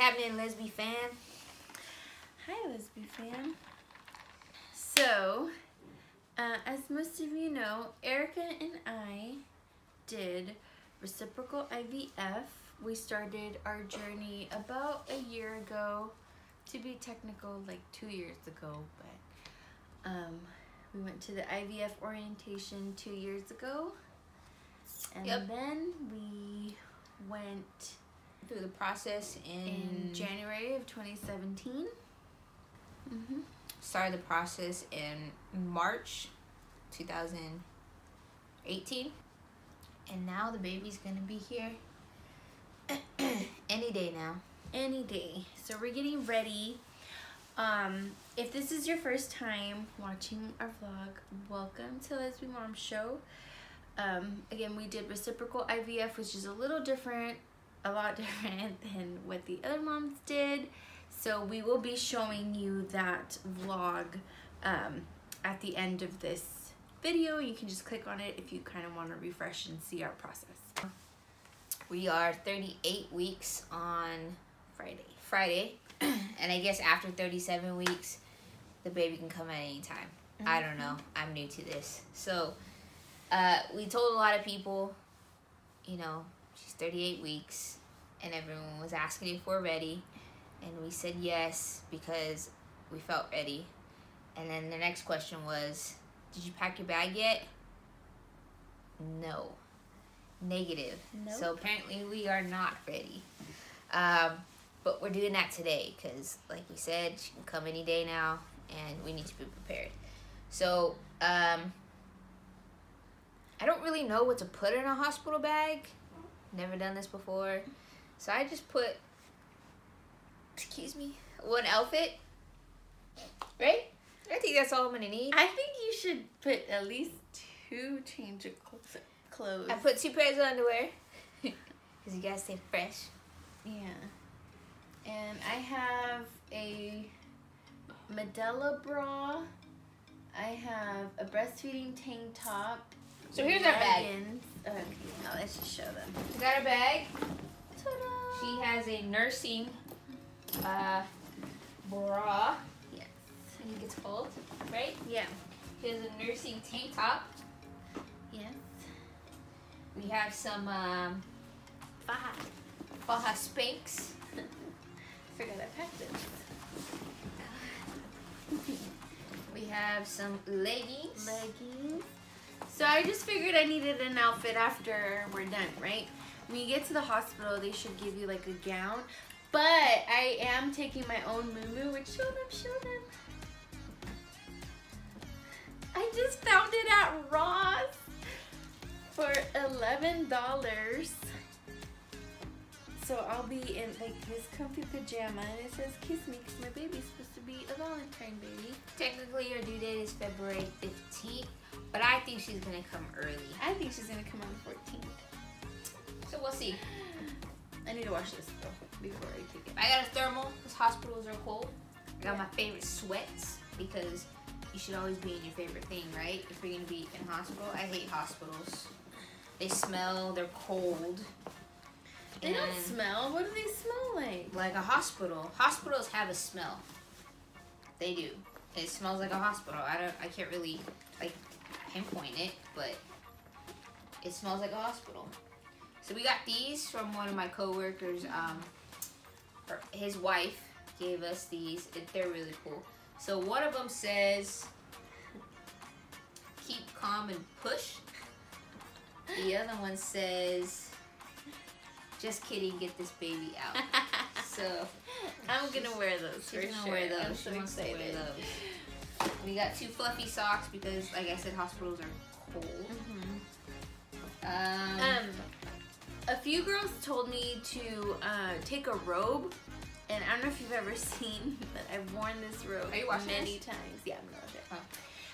happening, Lez Be Fam? Hi, Lez Be Fam. So, uh, as most of you know, Erica and I did reciprocal IVF. We started our journey about a year ago, to be technical, like two years ago, but um, we went to the IVF orientation two years ago. And Yep. then we went Through the process in, in January of 2017. Mm-hmm. started the process in March 2018. And now the baby's gonna be here any day now. any day. So we're getting ready. Um, if this is your first time watching our vlog, welcome to Lez Be Moms Show. Um, again, we did reciprocal IVF, which is a little different, a lot different than what the other moms did. So we will be showing you that vlog um, at the end of this video. You can just click on it if you kind of want to refresh and see our process. We are 38 weeks on Friday. Friday. and I guess after 37 weeks, the baby can come at any time. I don't know. I'm new to this. So, uh, we told a lot of people, you know, she's 38 weeks, and everyone was asking if we're ready. And we said yes because we felt ready. And then the next question was, Did you pack your bag yet? No. Negative. Nope. So apparently we are not ready. Um, but we're doing that today because, like we said, she can come any day now, and we need to be prepared. So, um, I don't really know what to put in a hospital bag. Never done this before. So I just put, excuse me, one outfit. Right? I think that's all I'm gonna need. I think you should put at least two change of clothes. I put two pairs of underwear. Because you gotta stay fresh. yeah. And I have a Medela bra. I have a breastfeeding tank top. So here's our bag. Okay, now let's just show them. We got our bag. Ta-da! She has a nursing uh, bra. Yes. I think it's called, right? Yeah. She has a nursing tank top. Yes. We have some um, Five. Baja Spanx. Forgot I packed this. We have some leggings. leggings. So I just figured I needed an outfit after we're done, right? When you get to the hospital, they should give you like a gown. But I am taking my own moo which show them, show them. I just found it at Ross for eleven dollars. So I'll be in like this comfy pajama and it says kiss me because my baby's supposed to be a Valentine baby. Technically, your due date is February 15th, but I think she's gonna come early. I think she's gonna come on the 14th. So we'll see. I need to wash this though before I take it. I got a thermal because hospitals are cold. I got Yeah. my favorite sweats because you should always be in your favorite thing, right? If you're gonna be in hospital, I hate hospitals. They smell. They're cold. They don't smell. What do they smell like? like a hospital. Hospitals have a smell. They do. It smells like a hospital. I don't. I can't really like pinpoint it, but it smells like a hospital. So we got these from one of my coworkers. Um, her, his wife gave us these. They're really cool. So one of them says, "Keep calm and push." The other one says, "Just kidding, get this baby out." So I'm gonna wear those for She's gonna sure. wear those. I'm She so wear excited. We got two fluffy socks because, like I said, hospitals are cold. Mhm. Um, Um, a few girls told me to uh, take a robe, and I don't know if you've ever seen, but I've worn this robe Are you many this? times. Yeah, I'm gonna wash it. Oh.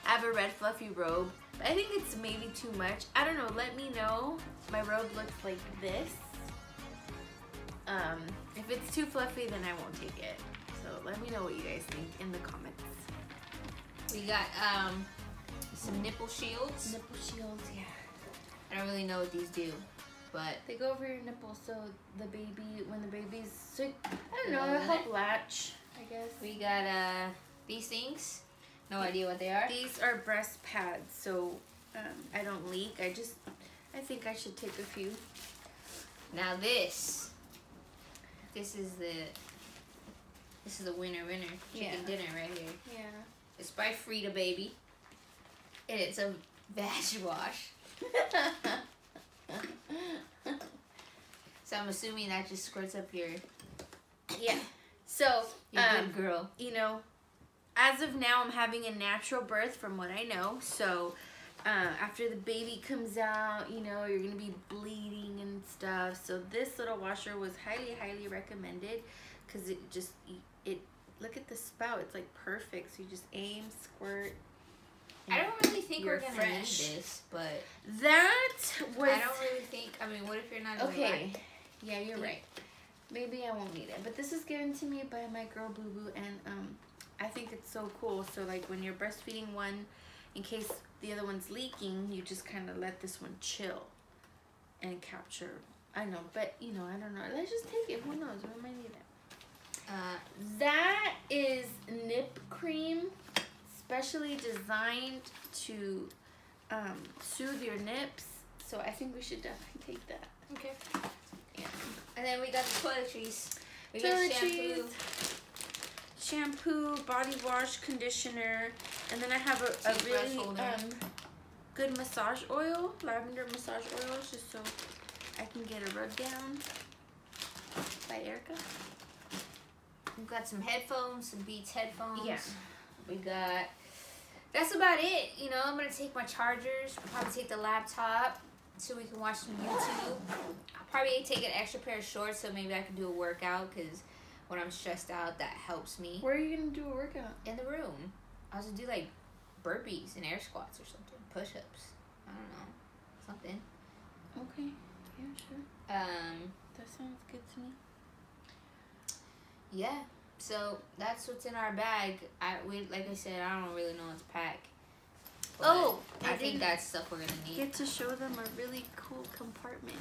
I have a red fluffy robe, but I think it's maybe too much. I don't know. Let me know. My robe looks like this. Um, if it's too fluffy, then I won't take it. So let me know what you guys think in the comments. We got um, some nipple shields. Nipple shields, yeah. I don't really know what these do, but They go over your nipples so the baby, when the baby's sick, I don't know, it'll help latch, I guess. we got uh these things. No idea what they are. These are breast pads, so um, I don't leak. I just, I think I should take a few. Now this, this is the, this is the winner winner chicken Yeah. dinner right here. Yeah. It's by Frida Baby, and it's a vag wash. So I'm assuming that just squirts up your yeah. So, your um, good girl. you know, as of now, I'm having a natural birth from what I know. So, uh, after the baby comes out, you know, you're gonna be bleeding and stuff. So this little washer was highly, highly recommended because it just it. Look at the spout; it's like perfect. So you just aim, squirt. I don't really think we're gonna fresh. need this, but That was I don't really think. I mean, what if you're not? okay. Yeah, you're right. Maybe I won't need it, but this is given to me by my girl Boo Boo, and um, I think it's so cool. So like when you're breastfeeding one, in case the other one's leaking, you just kind of let this one chill, and capture. I know, but you know, I don't know. Let's just take it. Who knows? We might need it. Uh, That is nip cream, specially designed to um, soothe your nips. So I think we should definitely take that. okay. Yeah. And then we got the toiletries. We got Toiletries. shampoo. shampoo, body wash, conditioner, and then I have a, a really um, good massage oil, lavender massage oil, just so I can get a rub down by Erica. We've got some headphones, some Beats headphones. Yeah. We got. That's about it. You know, I'm gonna take my chargers. Probably take the laptop so we can watch some YouTube. I'll probably take an extra pair of shorts so maybe I can do a workout because when I'm stressed out, that helps me. Where are you gonna do a workout? In the room, I'll just do like burpees and air squats or something, push ups. I don't know, something. Okay, yeah, sure. Um, That sounds good to me. Yeah. So that's what's in our bag. I we like I said, I don't really know what to pack. Oh, I, I think that's stuff we're gonna need. Get to show them a really cool compartment.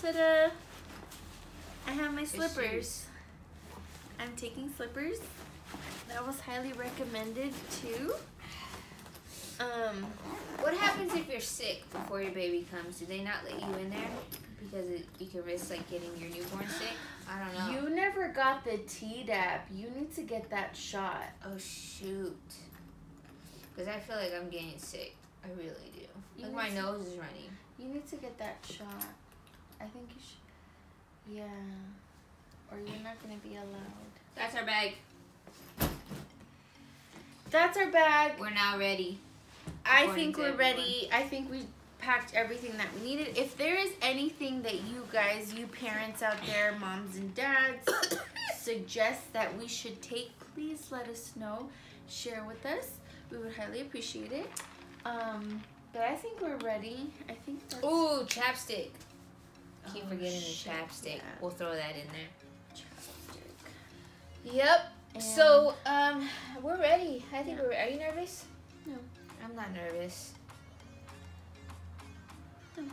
Ta-da! I have my slippers. I'm taking slippers. That was highly recommended too. Um, What happens if you're sick before your baby comes? Do they not let you in there because it, you can risk like getting your newborn sick? I don't know. you never got the Tdap. You need to get that shot. oh shoot. Because I feel like I'm getting sick. I really do. You Like my to- nose is running. You need to get that shot. I think you should. Yeah. Or you're not gonna be allowed. That's our bag. That's our bag. We're now ready. I think we're everyone. ready. I think we packed everything that we needed. If there is anything that you guys, you parents out there, moms and dads, suggest that we should take, please let us know. Share with us. We would highly appreciate it. Um, but I think we're ready. I think Ooh, chapstick. Keep Oh, forgetting the chapstick. yeah. We'll throw that in there. chapstick. Yep. And- So, um, we're ready. I think Yeah. we're. Are you nervous? No. I'm not nervous. No.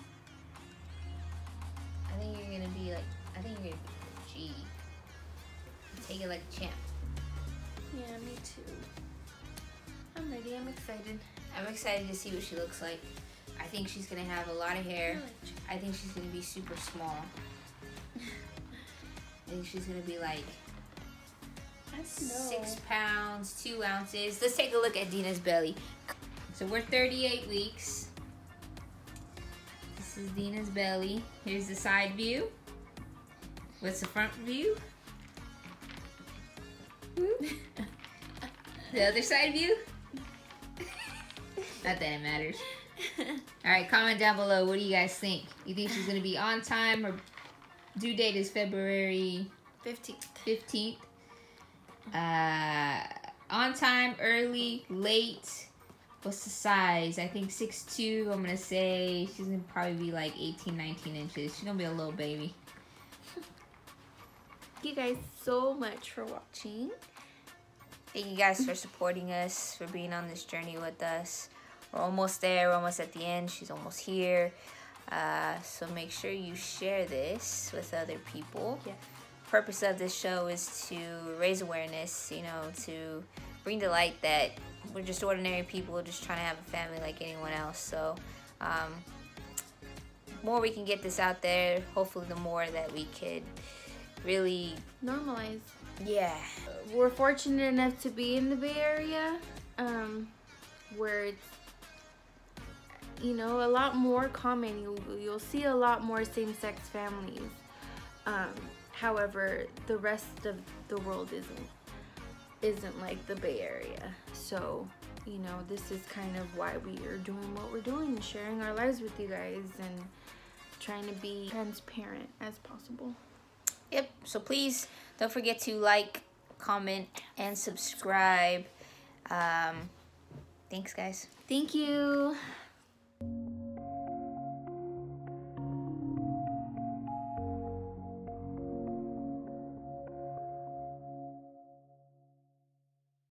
I think you're gonna be like. I think you're gonna be G. Take it like a champ. Yeah, me too. I'm ready. I'm excited. I'm excited to see what she looks like. I think she's gonna have a lot of hair. I think she's gonna be super small. I think she's gonna be like six pounds, two ounces. Let's take a look at Dina's belly. So we're 38 weeks. This is Dina's belly. Here's the side view. What's the front view? the other side view? Not that it matters. All right, comment down below. What do you guys think? You think she's gonna be on time or due date is February 15th. 15th. Uh, on time, early, late. What's the size? I think 6'2". I'm going to say she's going to probably be like 18, 19 inches. She's going to be a little baby. Thank you guys so much for watching. Thank you guys for supporting us, for being on this journey with us. We're almost there. We're almost at the end. She's almost here. Uh, so make sure you share this with other people. Yes. Purpose of this show is to raise awareness, you know, to bring to light that we're just ordinary people just trying to have a family like anyone else. So, um, more we can get this out there, hopefully, the more that we could really, Normalize. yeah, We're fortunate enough to be in the Bay Area, um, where it's you know a lot more common. You you'll see a lot more same-sex families. Um, however, the rest of the world isn't isn't like the Bay Area. So you know this is kind of why we are doing what we're doing, sharing our lives with you guys and trying to be transparent as possible. Yep. So please don't forget to like, comment, and subscribe. Um, thanks, guys. Thank you.